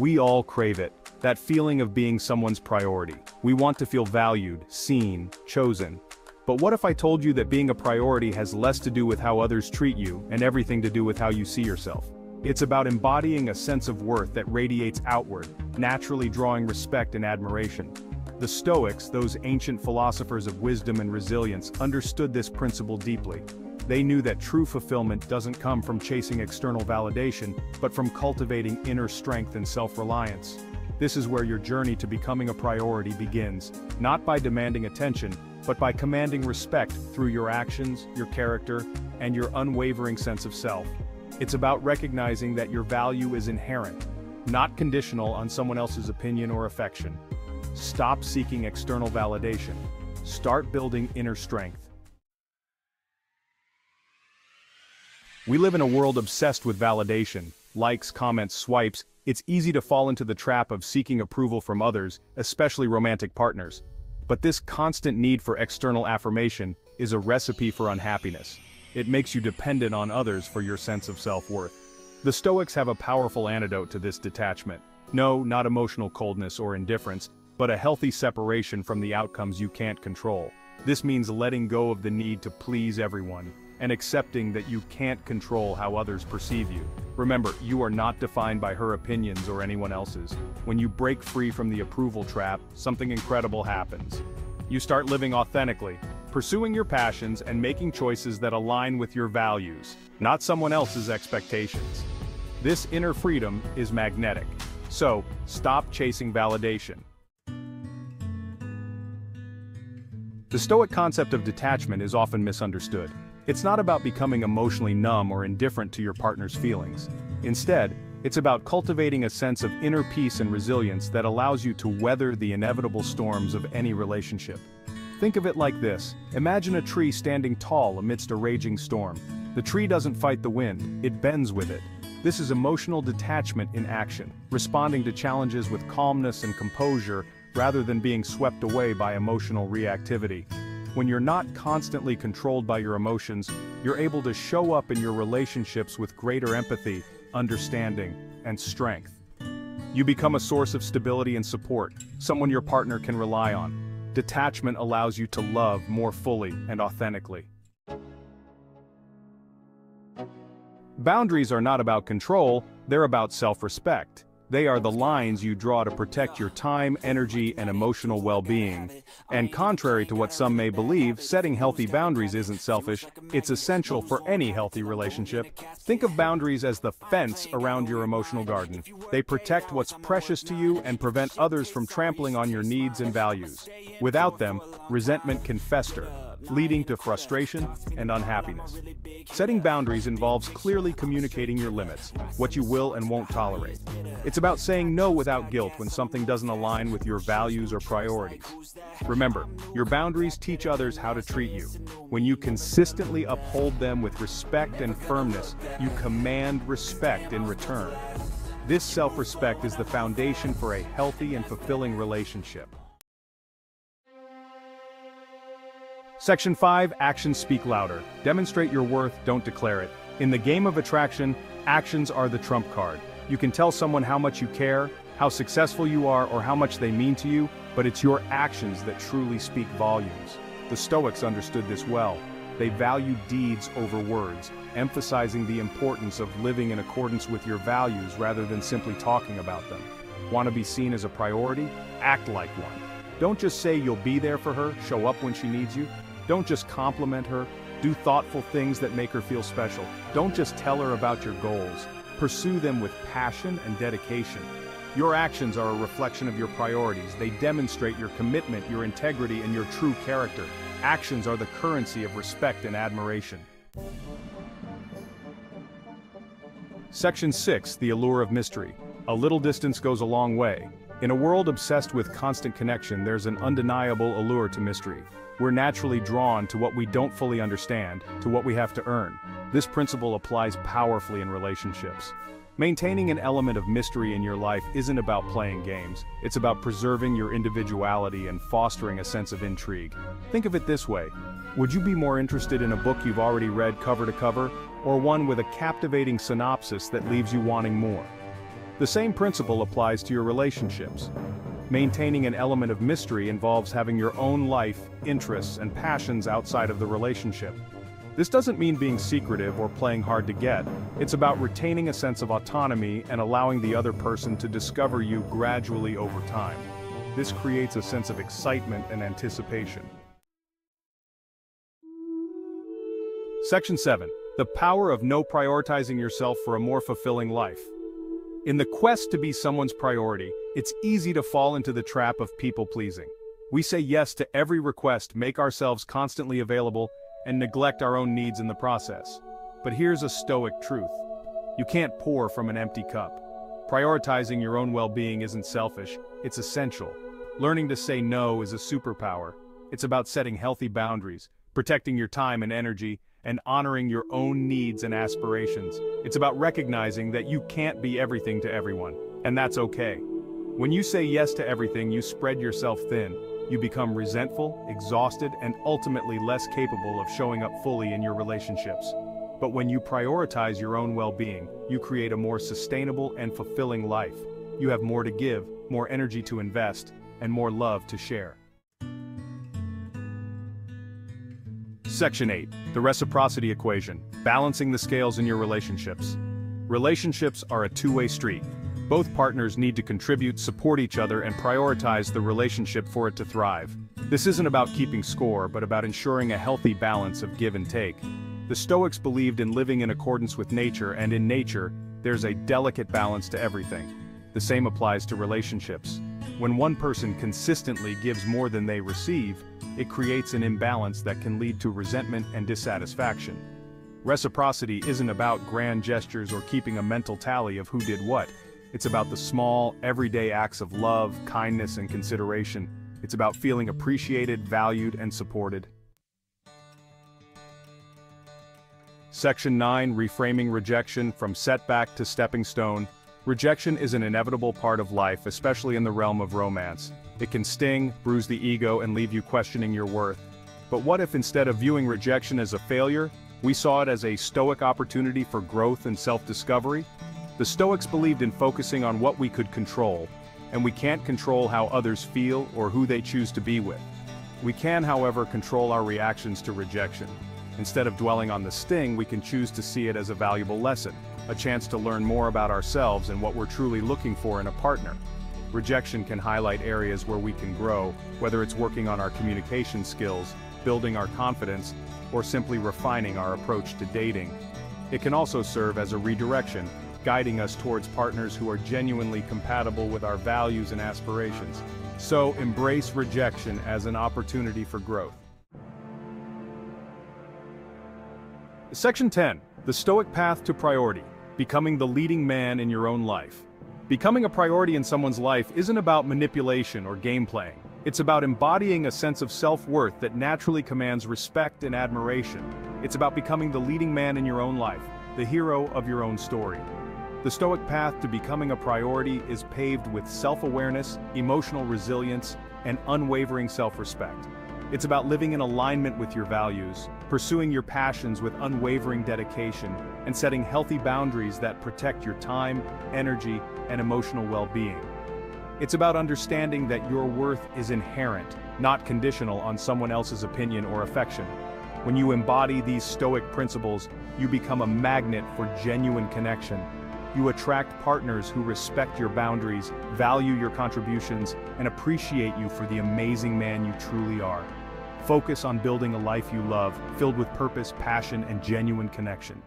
We all crave it, that feeling of being someone's priority. We want to feel valued, seen, chosen. But what if I told you that being a priority has less to do with how others treat you and everything to do with how you see yourself? It's about embodying a sense of worth that radiates outward, naturally drawing respect and admiration. The Stoics, those ancient philosophers of wisdom and resilience, understood this principle deeply. They knew that true fulfillment doesn't come from chasing external validation, but from cultivating inner strength and self-reliance. This is where your journey to becoming a priority begins, not by demanding attention, but by commanding respect through your actions, your character, and your unwavering sense of self. It's about recognizing that your value is inherent, not conditional on someone else's opinion or affection. Stop seeking external validation. Start building inner strength. We live in a world obsessed with validation, likes, comments, swipes, it's easy to fall into the trap of seeking approval from others, especially romantic partners. But this constant need for external affirmation is a recipe for unhappiness. It makes you dependent on others for your sense of self-worth. The Stoics have a powerful antidote to this detachment. No, not emotional coldness or indifference, but a healthy separation from the outcomes you can't control. This means letting go of the need to please everyone, and accepting that you can't control how others perceive you. Remember, you are not defined by her opinions or anyone else's. When you break free from the approval trap, something incredible happens. You start living authentically, pursuing your passions and making choices that align with your values, not someone else's expectations. This inner freedom is magnetic. So, stop chasing validation. The Stoic concept of detachment is often misunderstood. It's not about becoming emotionally numb or indifferent to your partner's feelings. Instead, it's about cultivating a sense of inner peace and resilience that allows you to weather the inevitable storms of any relationship. Think of it like this, imagine a tree standing tall amidst a raging storm. The tree doesn't fight the wind, it bends with it. This is emotional detachment in action, responding to challenges with calmness and composure rather than being swept away by emotional reactivity. When you're not constantly controlled by your emotions, you're able to show up in your relationships with greater empathy, understanding, and strength. You become a source of stability and support, someone your partner can rely on. Detachment allows you to love more fully and authentically. Boundaries are not about control, they're about self-respect. They are the lines you draw to protect your time, energy, and emotional well-being. And contrary to what some may believe, setting healthy boundaries isn't selfish, it's essential for any healthy relationship. Think of boundaries as the fence around your emotional garden. They protect what's precious to you and prevent others from trampling on your needs and values. Without them, resentment can fester leading to frustration and unhappiness. Setting boundaries involves clearly communicating your limits, what you will and won't tolerate. It's about saying no without guilt when something doesn't align with your values or priorities. Remember, your boundaries teach others how to treat you. When you consistently uphold them with respect and firmness, you command respect in return. This self-respect is the foundation for a healthy and fulfilling relationship. Section 5, actions speak louder. Demonstrate your worth, don't declare it. In the game of attraction, actions are the trump card. You can tell someone how much you care, how successful you are, or how much they mean to you, but it's your actions that truly speak volumes. The Stoics understood this well. They valued deeds over words, emphasizing the importance of living in accordance with your values rather than simply talking about them. Want to be seen as a priority? Act like one. Don't just say you'll be there for her, show up when she needs you. Don't just compliment her, do thoughtful things that make her feel special. Don't just tell her about your goals. Pursue them with passion and dedication. Your actions are a reflection of your priorities. They demonstrate your commitment, your integrity, and your true character. Actions are the currency of respect and admiration. Section 6, The Allure of Mystery. A little distance goes a long way. In a world obsessed with constant connection, there's an undeniable allure to mystery. We're naturally drawn to what we don't fully understand, to what we have to earn. This principle applies powerfully in relationships. Maintaining an element of mystery in your life isn't about playing games, it's about preserving your individuality and fostering a sense of intrigue. Think of it this way. Would you be more interested in a book you've already read cover to cover, or one with a captivating synopsis that leaves you wanting more? The same principle applies to your relationships. Maintaining an element of mystery involves having your own life, interests, and passions outside of the relationship. This doesn't mean being secretive or playing hard to get, it's about retaining a sense of autonomy and allowing the other person to discover you gradually over time. This creates a sense of excitement and anticipation. Section 7. The power of no prioritizing yourself for a more fulfilling life. In the quest to be someone's priority, it's easy to fall into the trap of people-pleasing. We say yes to every request, make ourselves constantly available, and neglect our own needs in the process. But here's a stoic truth. You can't pour from an empty cup. Prioritizing your own well-being isn't selfish, it's essential. Learning to say no is a superpower. It's about setting healthy boundaries, protecting your time and energy, and honoring your own needs and aspirations. It's about recognizing that you can't be everything to everyone, and that's okay. When you say yes to everything, you spread yourself thin, you become resentful, exhausted, and ultimately less capable of showing up fully in your relationships. But when you prioritize your own well-being, you create a more sustainable and fulfilling life. You have more to give, more energy to invest, and more love to share. Section 8. The Reciprocity Equation. Balancing the scales in your relationships. Relationships are a two-way street. Both partners need to contribute, support each other, and prioritize the relationship for it to thrive. This isn't about keeping score, but about ensuring a healthy balance of give and take. The Stoics believed in living in accordance with nature, and in nature, there's a delicate balance to everything. The same applies to relationships. When one person consistently gives more than they receive, it creates an imbalance that can lead to resentment and dissatisfaction. Reciprocity isn't about grand gestures or keeping a mental tally of who did what. It's about the small, everyday acts of love, kindness, and consideration. It's about feeling appreciated, valued, and supported. Section 9 Reframing Rejection From Setback to Stepping Stone Rejection is an inevitable part of life, especially in the realm of romance. It can sting, bruise the ego, and leave you questioning your worth. But what if instead of viewing rejection as a failure, we saw it as a stoic opportunity for growth and self-discovery? The Stoics believed in focusing on what we could control, and we can't control how others feel or who they choose to be with. We can, however, control our reactions to rejection. Instead of dwelling on the sting, we can choose to see it as a valuable lesson, a chance to learn more about ourselves and what we're truly looking for in a partner. Rejection can highlight areas where we can grow, whether it's working on our communication skills, building our confidence, or simply refining our approach to dating. It can also serve as a redirection, guiding us towards partners who are genuinely compatible with our values and aspirations. So embrace rejection as an opportunity for growth. Section 10. The Stoic Path to Priority. Becoming the leading man in your own life. Becoming a priority in someone's life isn't about manipulation or game playing. It's about embodying a sense of self-worth that naturally commands respect and admiration. It's about becoming the leading man in your own life, the hero of your own story. The Stoic path to becoming a priority is paved with self-awareness, emotional resilience, and unwavering self-respect. It's about living in alignment with your values, pursuing your passions with unwavering dedication, and setting healthy boundaries that protect your time, energy, and emotional well-being. It's about understanding that your worth is inherent, not conditional on someone else's opinion or affection. When you embody these stoic principles, you become a magnet for genuine connection, you attract partners who respect your boundaries, value your contributions, and appreciate you for the amazing man you truly are. Focus on building a life you love, filled with purpose, passion, and genuine connection.